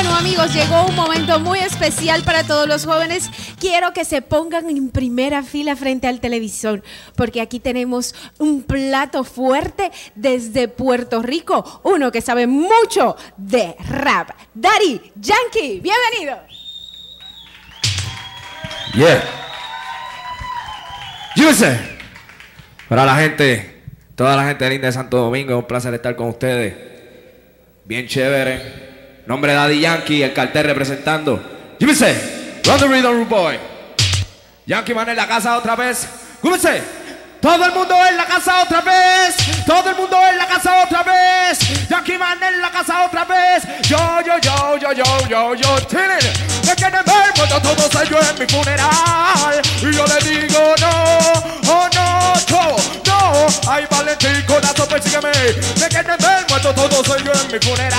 Bueno amigos, llegó un momento muy especial para todos los jóvenes. Quiero que se pongan en primera fila frente al televisor, porque aquí tenemos un plato fuerte desde Puerto Rico, uno que sabe mucho de rap. Daddy Yankee, bienvenido. Yeah. Yuse. Para la gente, toda la gente linda de Santo Domingo, es un placer estar con ustedes. Bien chévere eh. Nombre Daddy Yankee, el cartel representando. Llévense, Run the Rhythm Boy. Yankee Man en la casa otra vez. Llévense. Todo el mundo en la casa otra vez. Todo el mundo en la casa otra vez. Yankee Man en la casa otra vez. Yo, yo, yo, yo, yo, yo, yo. Tienen. Me quieren ver cuando todos salgo en mi funeral. Y yo le digo no, oh no, yo, no. Ay, Valentín, corazón, persígueme. Me quieren ver cuando todos salgo en mi funeral.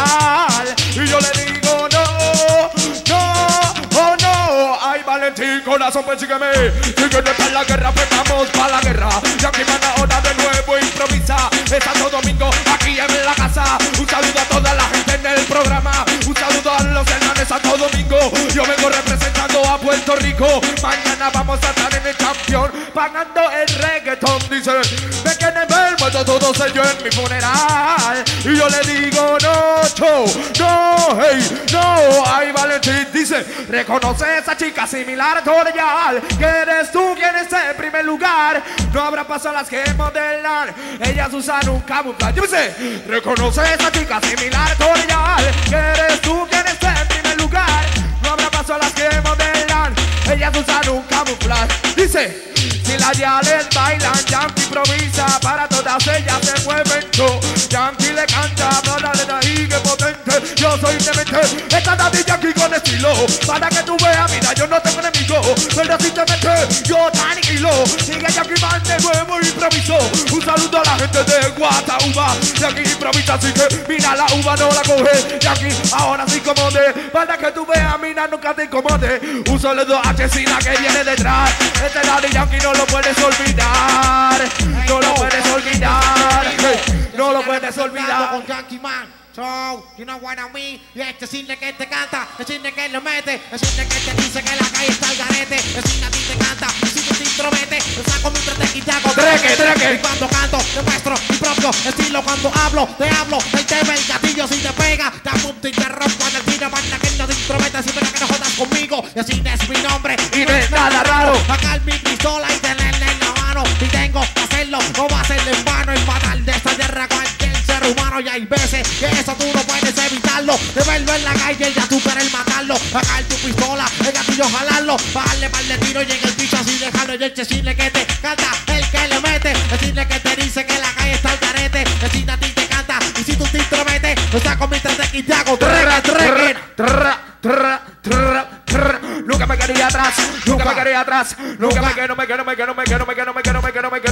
corazón, pues sígueme. Sígueme para la guerra, pues vamos para la guerra. Y aquí van ahora de nuevo improvisa. Es Santo Domingo, aquí en la casa. Un saludo a toda la gente en el programa. Un saludo a los hermanos Santo Domingo. Yo vengo representando a Puerto Rico. Mañana vamos a estar en el campeón. Pagando el reggaetón, dice. Me quedé enfermo, todo, todo se yo en mi funeral. Y yo le digo, no, show. Dice, reconoce a esa chica similar a cordial. Que eres tú quien está en primer lugar. No habrá paso a las que modelan. Ellas usan un camuflaje. Dice, reconoce a esa chica similar a cordial. Que eres tú quien está en primer lugar. No habrá paso a las que modelan. Ellas usan un camuflaje. Dice, si la dialect bailan, Yankee improvisa, para todas ellas se mueven yo. Le canta, habla de ahí que potente, yo soy demente, esta dadilla para que tú veas, mira, yo no tengo enemigo. Pero simplemente yo tranquilo. Sigue yo aquí más de nuevo improviso. Un saludo a la gente de Guatauba. De aquí improvisa, así que mira, la uva no la coge. De aquí ahora sí como de Para que tú veas, mira, nunca te incomode. Un saludo a Chesina que viene detrás. Este Daddy aquí no lo puedes olvidar. se. Con Yankee Man. So, you know what I mean. Y este cine que te canta, el cine que lo mete, el cine que te dice que la calle está al garete, el cine a ti te canta, el cine te intromete, yo saco mi treteque y te hago treque, treque. Y cuando canto, te muestro mi propio estilo, cuando hablo, te hablo, el tema, el gatillo, si te pega, te apunto y te rompo en el tiro, banda que no te intromete, siempre que no jodas conmigo, el cine es mi nombre, y no es nada raro, acá el micro seis veces. Que eso tú no puedes evitarlo. De verlo en la calle, ya tú quieres matarlo. Sacar tu pistola, el gatillo jalarlo. Bajarle par de tiro y en el piso así dejarlo. Y el decirle que te canta, el que le mete. Decirle que te dice que la calle está al carete. Decirle a ti te canta. Y si tú te intrometes, no saco mi tres y te hago trega, trega. Trra, trra, trra. Nunca me quedaría atrás, nunca me quedaría atrás, nunca me quedo, me quedo, me quedo, me quedo, me quedo, me quedo, me quedo, me quedo.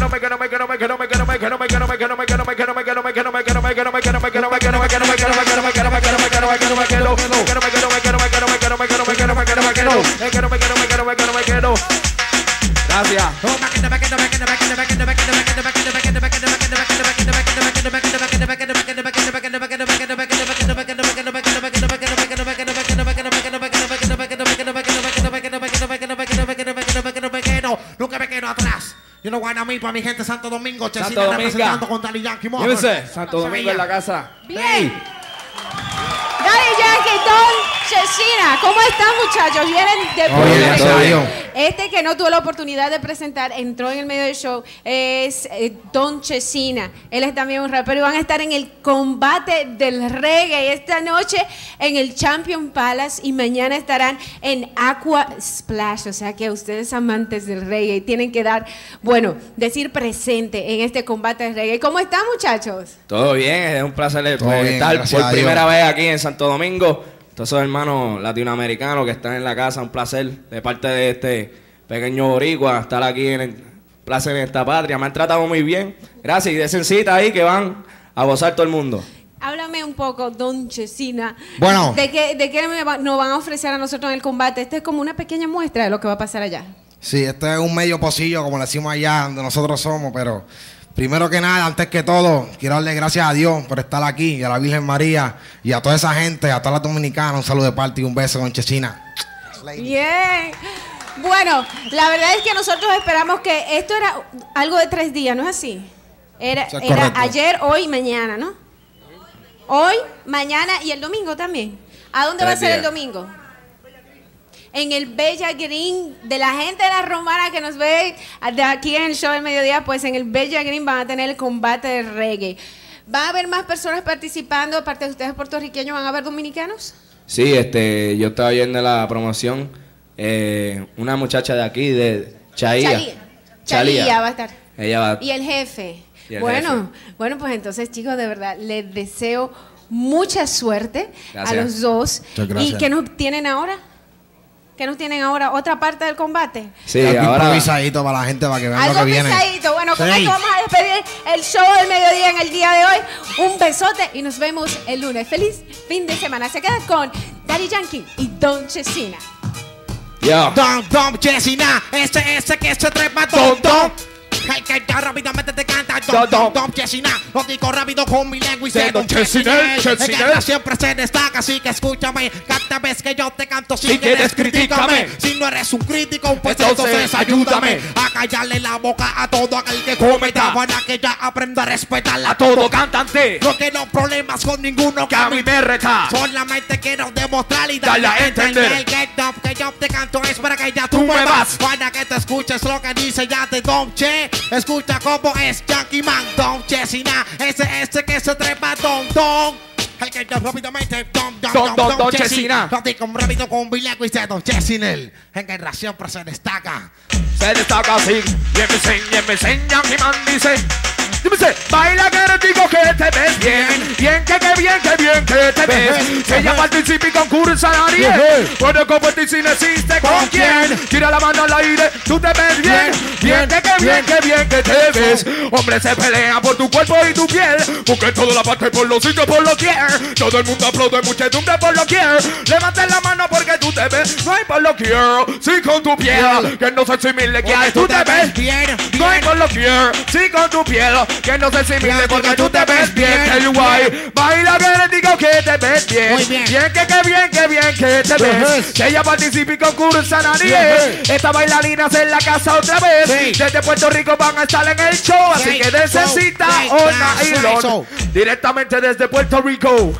Me quedo, me quedo, me quedo, me quedo, me quedo. Gracias. Yo no guardo a mi gente Santo Domingo, Chesina representando con Daddy Yankee Motor. Santo Domingo en la casa. Bien. Yankee, Chesina, ¿cómo están muchachos? Vienen de. Este que no tuvo la oportunidad de presentar, entró en el medio del show, es eh, Don Chesina. Él es también un rapero y van a estar en el combate del reggae esta noche en el Champion Palace y mañana estarán en Aqua Splash. O sea que ustedes amantes del reggae tienen que dar, bueno, decir presente en este combate del reggae. ¿Cómo están muchachos? Todo bien, es un placer estar por primera vez aquí en Santo Domingo. Todos esos hermanos latinoamericanos que están en la casa, un placer de parte de este pequeño boricua estar aquí en el placer en esta patria. Me han tratado muy bien. Gracias y desen cita ahí que van a gozar todo el mundo. Háblame un poco, Don Chesina. Bueno. ¿De qué, de qué me va- nos van a ofrecer a nosotros en el combate? Este es como una pequeña muestra de lo que va a pasar allá. Sí, este es un medio pocillo, como le decimos allá donde nosotros somos, pero Primero que nada, antes que todo, quiero darle gracias a Dios por estar aquí y a la Virgen María y a toda esa gente, a todas las dominicanas. Un saludo de parte y un beso con Chechina. Bien. Bueno, la verdad es que nosotros esperamos que esto era algo de tres días, ¿no es así? Era, es ayer, hoy y mañana, ¿no? Hoy, mañana y el domingo también. ¿A dónde va a ser el domingo? En el Bella Green, de la gente de la Romana que nos ve de aquí en el show del mediodía, pues en el Bella Green van a tener el combate de reggae. ¿Va a haber más personas participando? Aparte de ustedes puertorriqueños, ¿van a haber dominicanos? Sí, este, yo estaba viendo la promoción. eh, una muchacha de aquí, de Chaía. Chalía. Chalía va a estar. Ella va. Y el jefe. Y el bueno, bueno, pues entonces, chicos, de verdad, les deseo mucha suerte Gracias. a los dos. Muchas gracias. ¿Y qué nos tienen ahora? ¿Qué nos tienen ahora? ¿Otra parte del combate? Sí, Algo ahora. improvisadito para la gente para que vean lo Algo que viene. pesadito. Bueno, con Sí. esto vamos a despedir el show del mediodía en el día de hoy. Un besote y nos vemos el lunes. Feliz fin de semana. Se quedan con Daddy Yankee y Don Chesina. Yo. Dom, dom, Chesina, ese, ese que se trepa, dom, dom. El que ya rápidamente te canta, dom, dom, dom, Chesina. Lo digo rápido con mi lengua y sé, don que ya siempre se destaca, así que escúchame. Cada vez que yo te canto, si, quieres, critícame. Si no eres un crítico, pues Entonces, ayúdame a callarle la boca a todo aquel que cometa. Para que ya aprenda a respetarla. A todo cantante. No quiero problemas con ninguno Que a mí me reta. Solamente quiero demostrar y darle a entender el que yo te canto es para que ya tú, me vas. Para que te escuches lo que dice ya de Don Che. Escucha cómo es Yankee Man, Don Chesina. Ese, ese que se trepa, Don Don. El que yo rápidamente, Don Don Don, Don, Don Chesina. Digo rápido con bilingüe y Don Chesinel. En que siempre se destaca. Se destaca así. Y enseña, me enseña, mi man dice. Yo me sé, baila que te digo que te ves bien. Bien, que, que bien, que bien que te ves. Ella participa y concursa nadie. Puede competir si no existe con quién. Tira la mano al aire, tú te ves bien. Bien, que bien, que bien que te ves. Hombres se pelean por tu cuerpo y tu piel. Porque toda la parte por los sitios, por lo quier. Todo el mundo aplaude, muchedumbre por lo quier. Levanten la mano tú te ves. No hay por lo quier. Sí con tu piel. Que no se asimile tú te ves bien, no hay lo quiero, sí con tu piel, que no se asimile porque tú te ves bien, el guay. Baila que le digo que te ves bien. Muy bien. Bien, que, que bien, que bien que te ves. Que ella participe y concursa nadie. Esta bailarina en la casa otra vez. Desde Puerto Rico van a estar en el show, así Sí. que necesita una. Sí. Directamente desde Puerto Rico.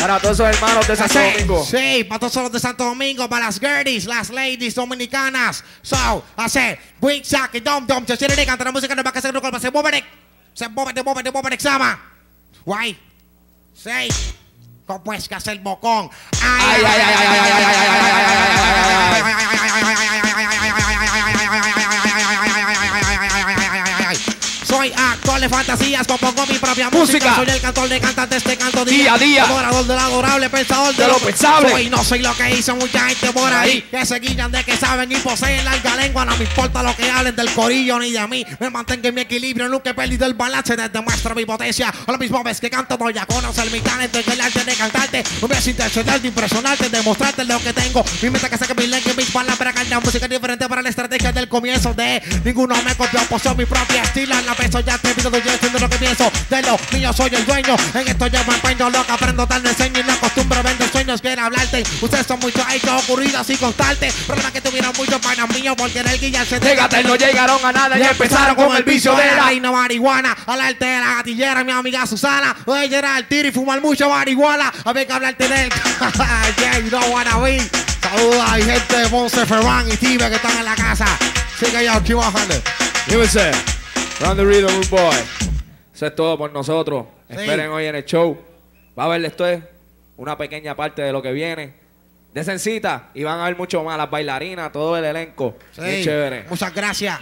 Para todos esos hermanos de Santo Domingo. Sí, para todos los de Santo Domingo, para las girlies, las ladies dominicanas. So, hace, bring sack y dom dom, se siente canta la música de vaca se grupo, se mueve, se mueve, se mueve, se mueve, exama. Guay. Sí. ¿Cómo es que hace el bocón? Ay, ay, ay, ay, ay, ay, ay, ay, ay, ay, ay, ay, de fantasías, compongo mi propia Música. música. Soy el cantor de cantantes, te canto Día a día. Adorador del adorable, pensador de, De lo pensable. Soy, no soy lo que hizo mucha gente por ahí. Que se guillan de que saben y poseen larga lengua. No me importa lo que hablen del corillo ni de mí. Me mantengo en mi equilibrio, nunca he perdido el balance. Te demuestro mi potencia. A la misma vez que canto, no ya conocer mi talento. Y el arte de cantarte. Un es intencional de impresionarte, demostrarte lo que tengo. Mi mente que saque mi lengua y mis palabras cantan música diferente para la estrategia del comienzo de ninguno me copió, poseo mi propia estilo. En la peso ya te pido, yo entiendo lo que pienso. De lo mío soy el dueño. En esto yo me empeño, lo que aprendo tal me enseño y no acostumbro a vender sueños. Quiero hablarte. Ustedes son muchos hechos ocurridos y constarte. Problemas que tuvieron muchos para mío por querer guiarse de Fíjate, no llegaron a nada y empezaron con el vicio de la no marihuana. Hablarte de la gatillera, mi amiga Susana. Oye, llegar al tiro y fumar mucho marihuana. Había que hablarte de él. yeah, you don't wanna be. Saludos a mi gente de Ponce, Ferran y Tibe que están en la casa. Sigue yo, aquí bajando. Llévense. Run the rhythm, good boy. Eso es todo por nosotros. Sí. Esperen hoy en el show. Va a haber esto es una pequeña parte de lo que viene. Desencita y van a ver mucho más las bailarinas, todo el elenco. Sí. chévere. Muchas gracias.